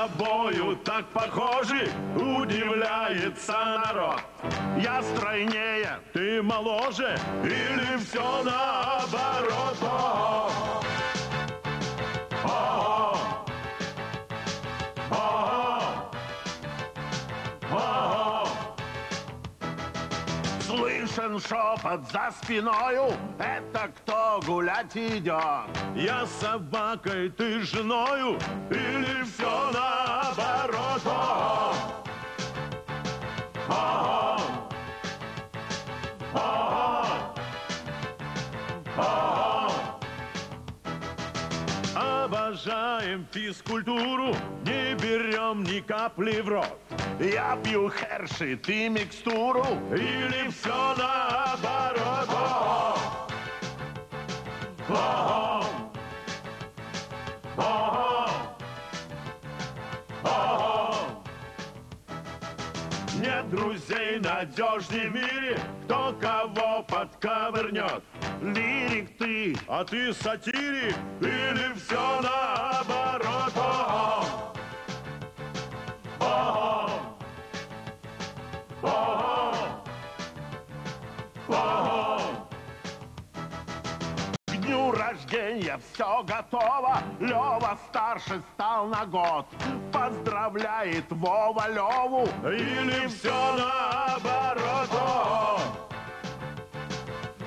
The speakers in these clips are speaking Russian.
тобою так похожи, удивляется народ. Я стройнее, ты моложе, или все наоборот? Слышен шепот за спиною, это кто гулять идет? Я собакой, ты с женою, или все наоборот? О, о, о, о. Обожаем физкультуру, не берем ни капли в рот. Я пью херши, ты микстуру, или все наоборот. Нет друзей надежней в мире, кто кого подковырнет. Лирик ты, а ты сатирик, или все наоборот. О. К дню рождения все готово, Лева старше стал на год. Поздравляет Вова Леву, или все наоборот. О,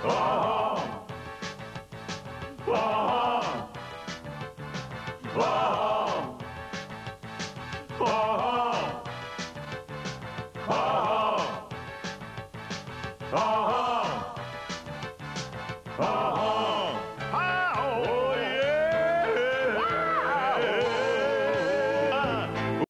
о, о, о, о, о, о, о. Oh.